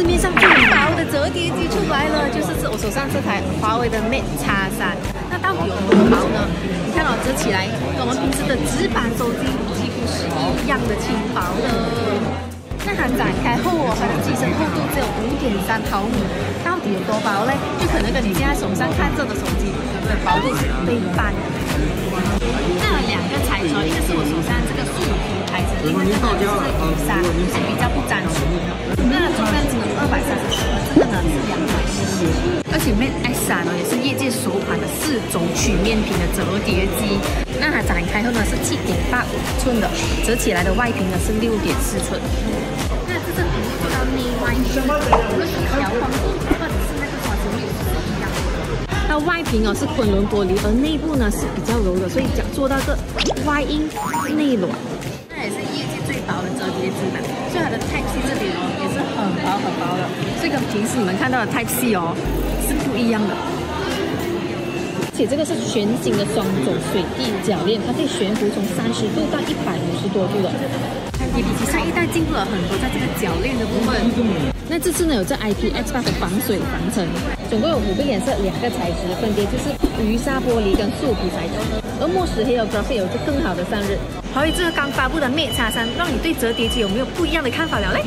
市面上最薄的折叠机出来了，就是这我手上这台华为的 Mate X3。那到底有多薄呢？你看哦，折起来跟我们平时的直板手机几乎是一样的轻薄的。那它展开后哦，它的机身厚度只有五点三毫米，到底有多薄嘞？就可能跟你现在手上看着的手机的薄度是一半。那两个材质，一个是我手上这个树皮材质，另外一个是雨纱，是比较不粘手而且 Mate X3 呢也是业界首款的四轴曲面屏的折叠机。那它展开后呢是七点八五寸的，折起来的外屏呢是六点四寸。那这屏幕做到内外屏，无论是调光度或者是那个刷新率是一样的。它外屏哦是昆仑玻璃，而内部呢是比较柔的，所以讲做到个外硬内软。那也是业界最薄的折叠机，所以它的 Type C 这里哦也是很薄很薄的，所以跟平时你们看到的 Type C 哦是不一样的。而且这个是全新的双轴水滴铰链，它可以悬浮从三十度到一百五十多度的。也比起上一代进步了很多，在这个铰链的部分。那这次呢，有这 IPX8 的防水防尘，总共有五个颜色，两个材质，分别就是鱼纱玻璃跟树皮材质。而墨石黑有 Graphic 有着更好的散热。华为这个刚发布的 Mate X3，让你对折叠机有没有不一样的看法了嘞？